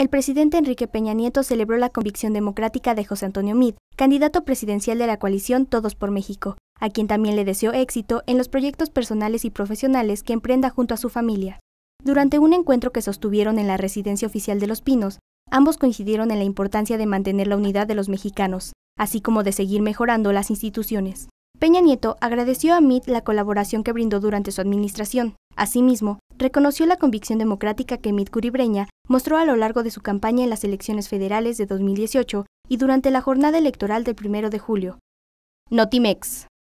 el presidente Enrique Peña Nieto celebró la convicción democrática de José Antonio Mid, candidato presidencial de la coalición Todos por México, a quien también le deseó éxito en los proyectos personales y profesionales que emprenda junto a su familia. Durante un encuentro que sostuvieron en la residencia oficial de Los Pinos, ambos coincidieron en la importancia de mantener la unidad de los mexicanos, así como de seguir mejorando las instituciones. Peña Nieto agradeció a Mid la colaboración que brindó durante su administración. Asimismo, reconoció la convicción democrática que Mid Curibreña mostró a lo largo de su campaña en las elecciones federales de 2018 y durante la jornada electoral del 1 de julio. Notimex.